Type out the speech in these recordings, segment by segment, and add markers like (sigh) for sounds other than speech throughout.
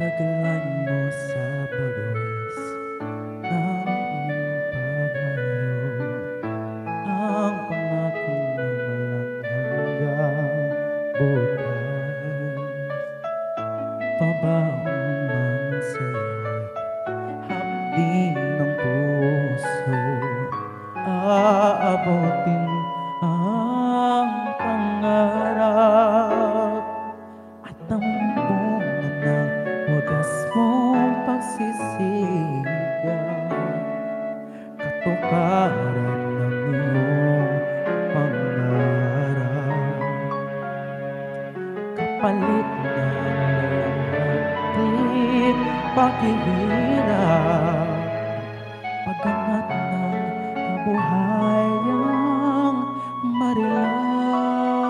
Taglan mo sa pagwis ng iyong paglayo. Ang pangako na walang hanggang bukas Pabaon man sa'yo'y hapdin ng puso Aabutin paghihirap Pagangat ng kabuhayang marilap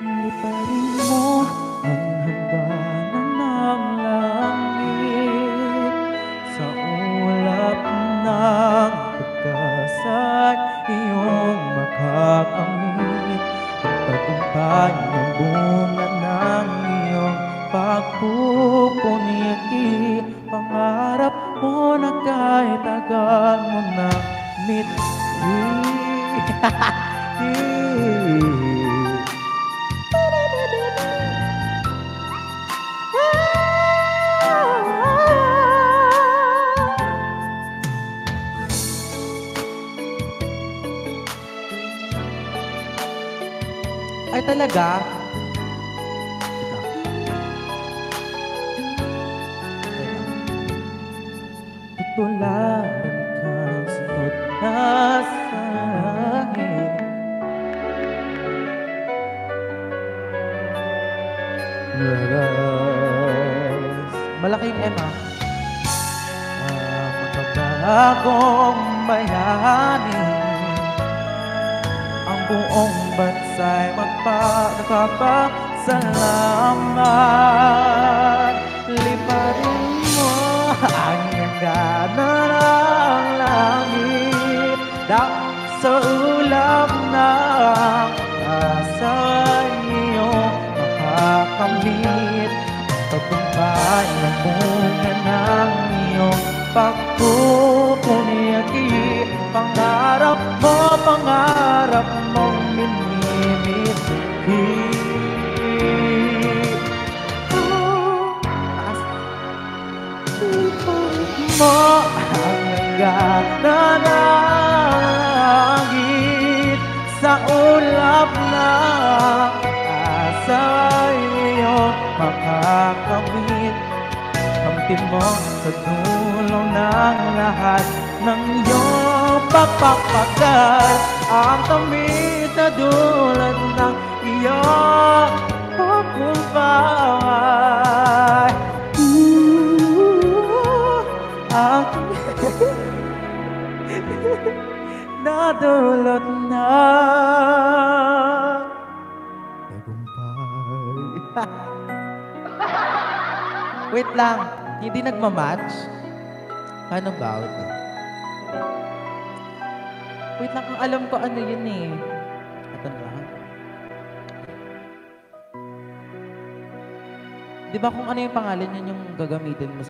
Liparin mo ang hangganan ng langit. Sa ulap ng pagkasay pagpupuniki Pangarap mo na kahit tagal mo na mithi Ay talaga? Whereas Malaking M ah. Ang magbagong bayani Ang buong bansa'y magpa nagpapasalamat Liparin mo ang ganda ng langit. Dak sa ulap ng asa iyong makakamit Tagumpay ng bunga ng iyong pagpupunyaki Pangarap mo, pangarap mong minimithi Taas. Mo ang ganda Kamtin mo sa dulo ng lahat ng iyong pagpapagal Ang tamis na dulot ng iyong pagkumpay. Ang (laughs) nadulot na. Tagumpay. (laughs) Wait lang, hindi nagmamatch? Ano ba? Wait lang. Lang, alam ko ano yun eh. Ito na. Di ba kung ano yung pangalan yun yung gagamitin mo